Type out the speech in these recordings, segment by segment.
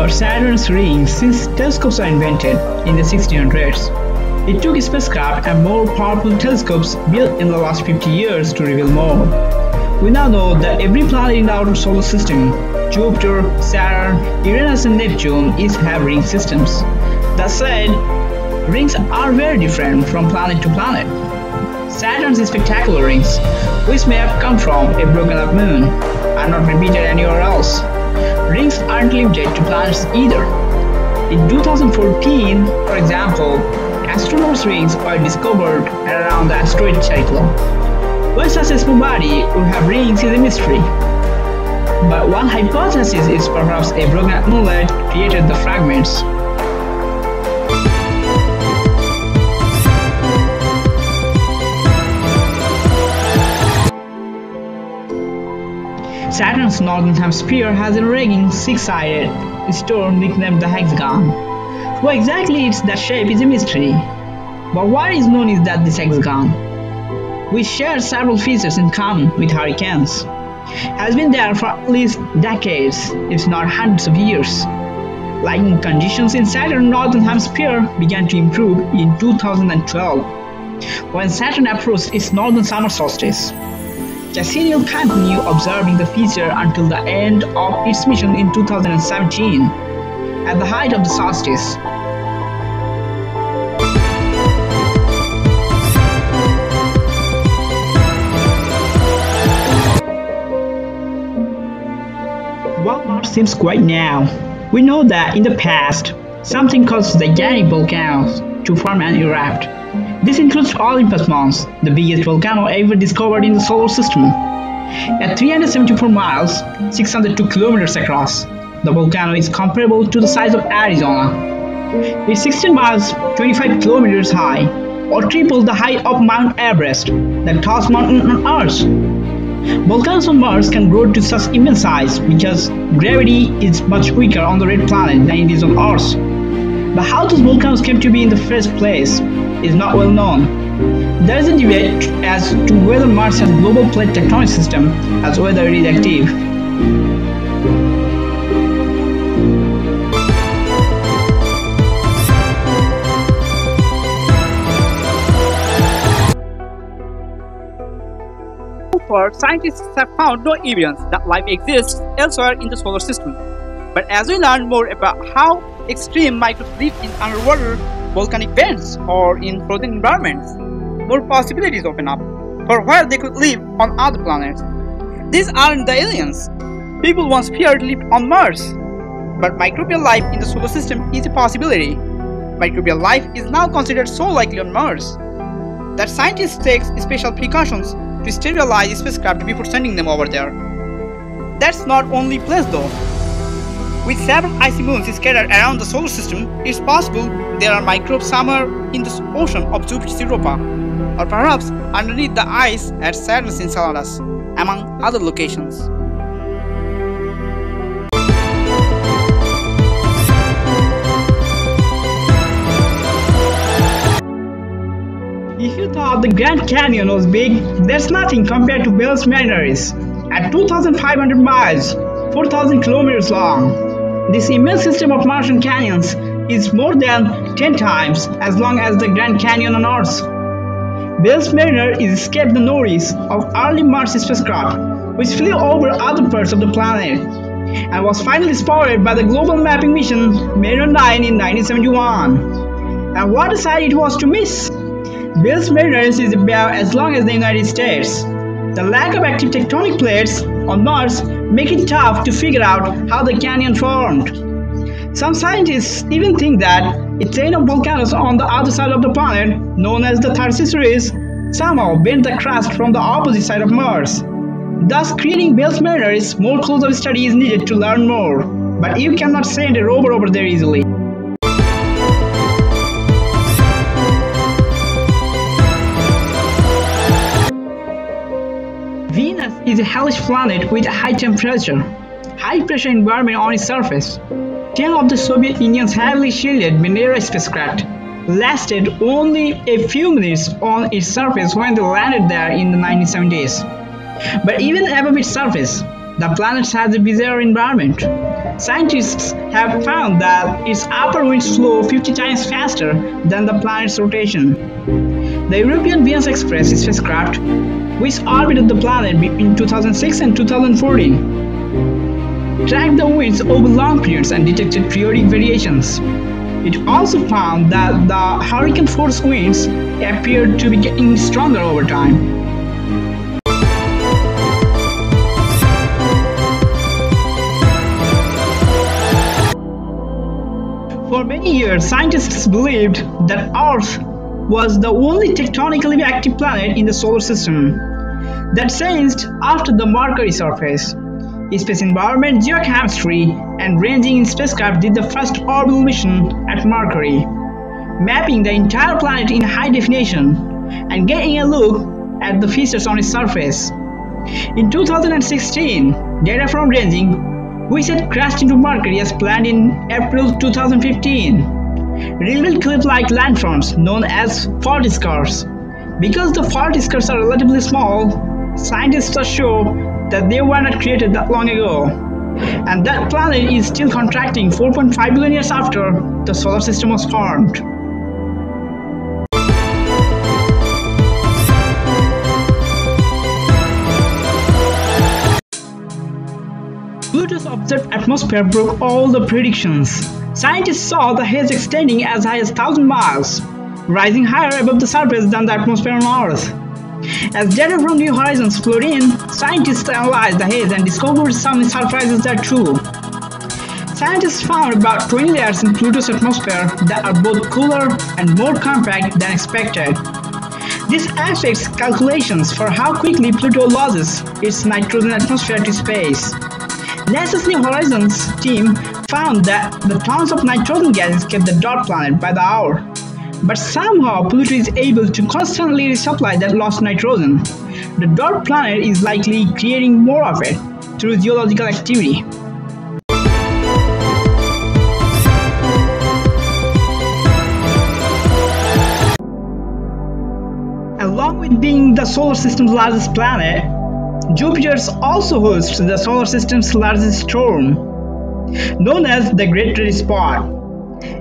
about Saturn's rings since telescopes were invented in the 1600s. It took spacecraft and more powerful telescopes built in the last 50 years to reveal more. We now know that every planet in our solar system, Jupiter, Saturn, Uranus and Neptune is have ring systems. That said, rings are very different from planet to planet. Saturn's spectacular rings, which may have come from a broken up moon, are not repeated anywhere else. Rings aren't limited to planets either. In 2014, for example, astronomers' rings were discovered around the asteroid such a small body would have rings is a mystery. But one hypothesis is perhaps a broken amulet created the fragments. Saturn's northern hemisphere has a ragging six-sided stone nicknamed the hexagon. Why exactly it's that shape is a mystery. But what is known is that this hexagon, which shares several features in common with hurricanes, has been there for at least decades, if not hundreds of years. Lightning conditions in Saturn's northern hemisphere began to improve in 2012 when Saturn approached its northern summer solstice. Cassini will continue observing the feature until the end of its mission in 2017, at the height of the solstice. While Mars seems quite now, we know that in the past, something caused the gigantic volcanoes to form and erupt. This includes Olympus Mons, the biggest volcano ever discovered in the solar system. At 374 miles, 602 kilometers across, the volcano is comparable to the size of Arizona. It's 16 miles, 25 kilometers high, or triple the height of Mount Everest, the tallest mountain on Earth. Volcanoes on Mars can grow to such immense size because gravity is much weaker on the red planet than it is on Earth. But how those volcanoes came to be in the first place is not well known. There is a debate as to whether Mars has global plate tectonic system as whether it is active. far, scientists have found no evidence that life exists elsewhere in the solar system. But as we learn more about how extreme microbes live in underwater volcanic vents or in frozen environments, more possibilities open up for where they could live on other planets. These aren't the aliens. People once feared lived on Mars. But microbial life in the solar system is a possibility. Microbial life is now considered so likely on Mars that scientists take special precautions to sterilize spacecraft before sending them over there. That's not only place though. With seven icy moons scattered around the solar system, it's possible there are microbes somewhere in the ocean of Jupiter's Europa, or perhaps underneath the ice at Saturn's Enceladus, among other locations. If you thought the Grand Canyon was big, there's nothing compared to Valles Marineris. At 2,500 miles, 4,000 kilometers long, this immense system of Martian canyons is more than 10 times as long as the Grand Canyon on Earth. Valles Marineris escaped the notice of early Mars spacecraft, which flew over other parts of the planet, and was finally spotted by the Global Mapping Mission Mariner 9 in 1971. And what a sight it was to miss! Valles Marineris is about as long as the United States. The lack of active tectonic plates on Mars make it tough to figure out how the canyon formed. Some scientists even think that a chain of volcanoes on the other side of the planet, known as the Tharsis, somehow bent the crust from the opposite side of Mars. Thus, creating Valles Marineris, more closer study is needed to learn more, but you cannot send a rover over there easily. Is a hellish planet with a high temperature, high pressure environment on its surface. Ten of the Soviet Union's heavily shielded Venera spacecraft lasted only a few minutes on its surface when they landed there in the 1970s. But even above its surface, the planet has a bizarre environment. Scientists have found that its upper winds flow 50 times faster than the planet's rotation. The European Venus Express spacecraft, which orbited the planet between 2006 and 2014, tracked the winds over long periods and detected periodic variations. It also found that the hurricane force winds appeared to be getting stronger over time. For many years, scientists believed that Earth was the only tectonically active planet in the solar system that sensed after the Mercury surface. Space Environment Geochemistry and Ranging in spacecraft did the first orbital mission at Mercury, mapping the entire planet in high definition and getting a look at the features on its surface. In 2016, data from Ranging, which had crashed into Mercury as planned in April 2015, revealed cliff-like landforms known as fault scarps. Because the fault scarps are relatively small, scientists are sure that they were not created that long ago. And that planet is still contracting 4.5 billion years after the solar system was formed. Pluto's observed atmosphere broke all the predictions. Scientists saw the haze extending as high as 1000 miles, rising higher above the surface than the atmosphere on Earth. As data from New Horizons flowed in, scientists analyzed the haze and discovered some surprises that true. Scientists found about 20 layers in Pluto's atmosphere that are both cooler and more compact than expected. This affects calculations for how quickly Pluto loses its nitrogen atmosphere to space. NASA's New Horizons team found that the tons of nitrogen gas escape the dwarf planet by the hour. But somehow Pluto is able to constantly resupply that lost nitrogen. The dwarf planet is likely creating more of it through geological activity. Along with being the solar system's largest planet, Jupiter also hosts the solar system's largest storm, known as the Great Red Spot.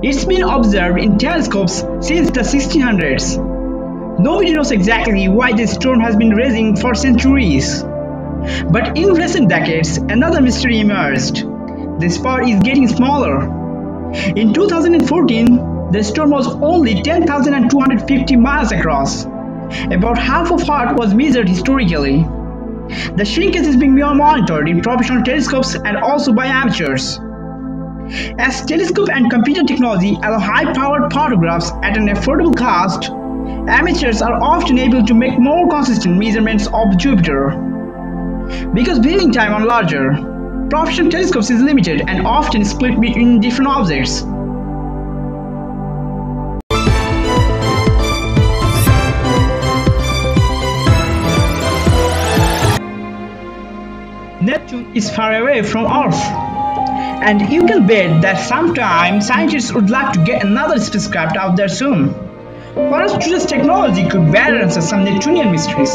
It's been observed in telescopes since the 1600s. Nobody knows exactly why this storm has been raging for centuries. But in recent decades, another mystery emerged. The spot is getting smaller. In 2014, the storm was only 10,250 miles across. About half of what was measured historically. The shrinkage is being monitored in professional telescopes and also by amateurs. As telescope and computer technology allow high-powered photographs at an affordable cost, amateurs are often able to make more consistent measurements of Jupiter. Because viewing time on larger, professional telescopes is limited and often split between different objects. Neptune is far away from Earth and you can bet that sometime scientists would like to get another spacecraft out there soon. Perhaps today's technology could better answer some Neptunian mysteries,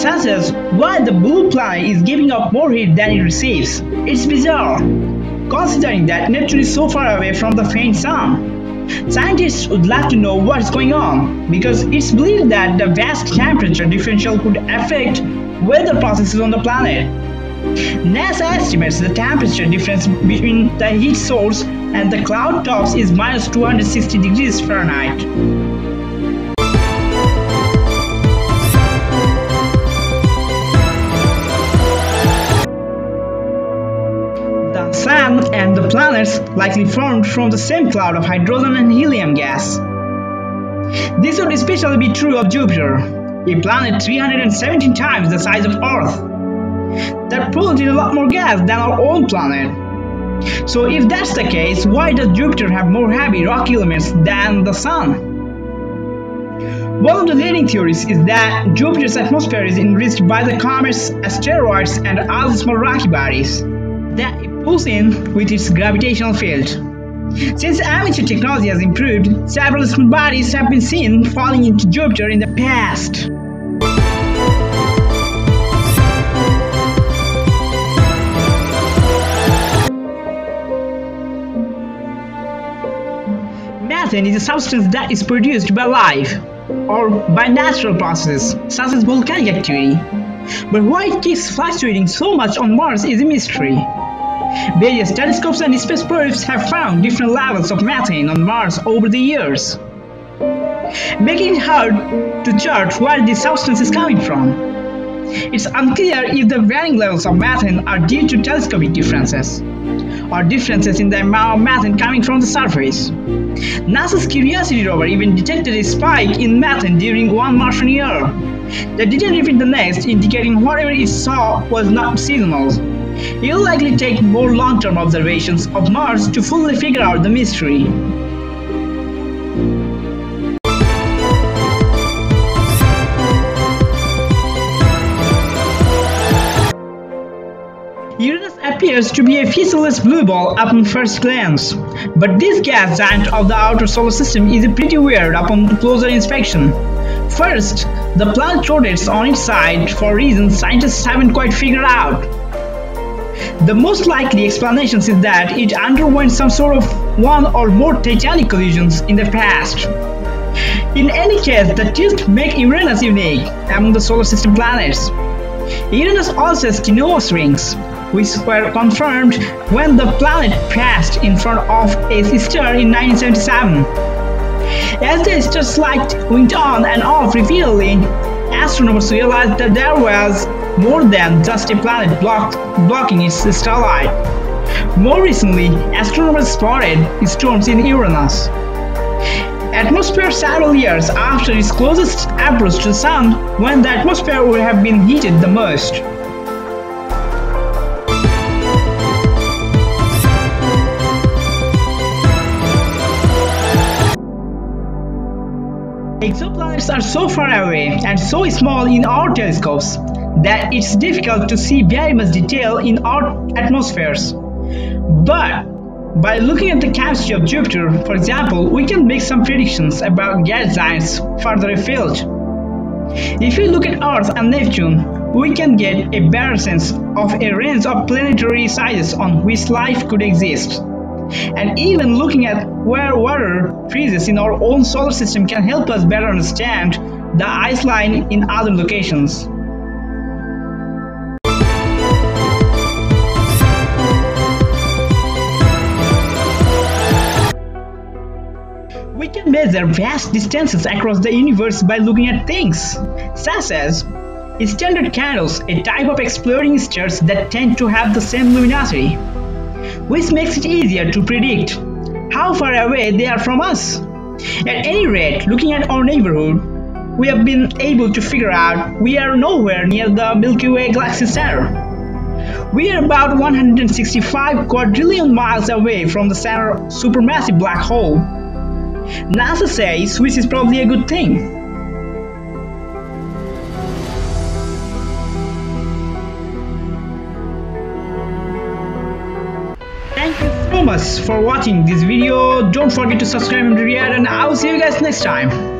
such as why the blue planet is giving up more heat than it receives. It's bizarre, considering that Neptune is so far away from the faint sun. Scientists would like to know what's going on because it's believed that the vast temperature differential could affect weather processes on the planet. NASA estimates the temperature difference between the heat source and the cloud tops is minus 260 degrees Fahrenheit. The Sun and the planets likely formed from the same cloud of hydrogen and helium gas. This would especially be true of Jupiter, a planet 317 times the size of Earth that in a lot more gas than our own planet. So if that's the case, why does Jupiter have more heavy rock elements than the Sun? One of the leading theories is that Jupiter's atmosphere is enriched by the comets, asteroids, and other small rocky bodies that it pulls in with its gravitational field. Since amateur technology has improved, several small bodies have been seen falling into Jupiter in the past. Methane is a substance that is produced by life or by natural processes such as volcanic activity. But why it keeps fluctuating so much on Mars is a mystery. Various telescopes and space probes have found different levels of methane on Mars over the years, making it hard to chart where this substance is coming from. It's unclear if the varying levels of methane are due to telescopic differences or differences in the amount of methane coming from the surface. NASA's Curiosity rover even detected a spike in methane during one Martian year They didn't repeat the next, indicating whatever it saw was not seasonal. It will likely take more long-term observations of Mars to fully figure out the mystery. Appears to be a featureless blue ball upon first glance, but this gas giant of the outer solar system is pretty weird upon closer inspection. First, the planet rotates on its side for reasons scientists haven't quite figured out. The most likely explanation is that it underwent some sort of one or more titanic collisions in the past. In any case, the tilt makes Uranus unique among the solar system planets. Uranus also has tenuous rings, which were confirmed when the planet passed in front of a star in 1977. As the star's light went on and off repeatedly, astronomers realized that there was more than just a planet blocked, blocking its starlight. More recently, astronomers spotted storms in Uranus. Atmosphere several years after its closest approach to the Sun, when the atmosphere would have been heated the most. Exoplanets are so far away and so small in our telescopes that it's difficult to see very much detail in our atmospheres. But by looking at the chemistry of Jupiter, for example, we can make some predictions about gas giants further afield. If we look at Earth and Neptune, we can get a better sense of a range of planetary sizes on which life could exist. And even looking at where water freezes in our own solar system can help us better understand the ice line in other locations. We can measure vast distances across the universe by looking at things, such as standard candles, a type of exploding stars that tend to have the same luminosity which makes it easier to predict how far away they are from us. At any rate, looking at our neighborhood, we have been able to figure out we are nowhere near the Milky Way galaxy center. We are about 165 quadrillion miles away from the center of supermassive black hole. NASA says which is probably a good thing. Much for watching this video. Don't forget to subscribe and react and I will see you guys next time.